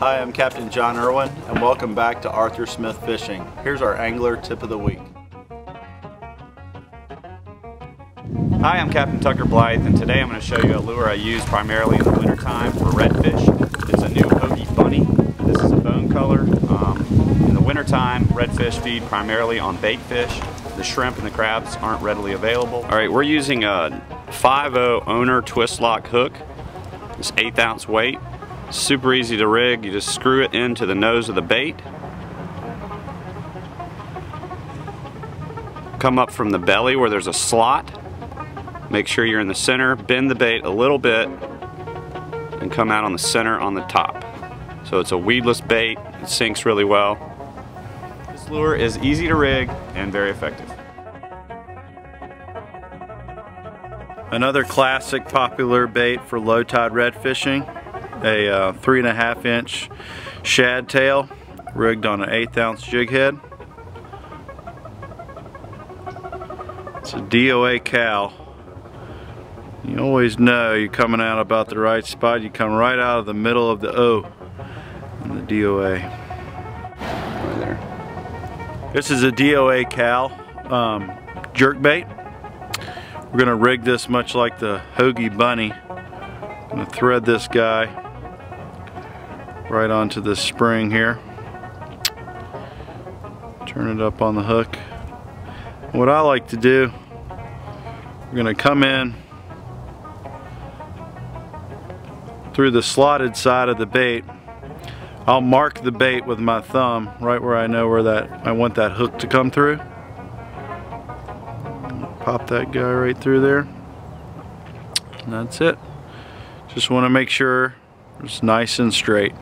Hi, I'm Captain John Irwin, and welcome back to Arthur Smith Fishing. Here's our angler tip of the week. Hi, I'm Captain Tucker Blythe, and today I'm going to show you a lure I use primarily in the wintertime for redfish. It's a new Hogy Bunny. This is a bone color. Um, in the wintertime, redfish feed primarily on bait fish. The shrimp and the crabs aren't readily available. All right, we're using a 5.0 owner twist lock hook. It's eighth ounce weight. Super easy to rig. You just screw it into the nose of the bait. Come up from the belly where there's a slot. Make sure you're in the center. Bend the bait a little bit and come out on the center on the top. So it's a weedless bait. It sinks really well. This lure is easy to rig and very effective. Another classic popular bait for low tide red fishing, a uh, three and a half inch shad tail rigged on an eighth ounce jig head. It's a DOA CAL. You always know you're coming out about the right spot. You come right out of the middle of the O in the DOA. Right there. This is a DOA CAL um, jerk bait. We're gonna rig this much like the Hogy Bunny. I'm gonna thread this guy right onto this spring here. Turn it up on the hook. What I like to do, we're gonna come in through the slotted side of the bait. I'll mark the bait with my thumb right where I know where that I want that hook to come through. Pop that guy right through there. And that's it. Just want to make sure it's nice and straight.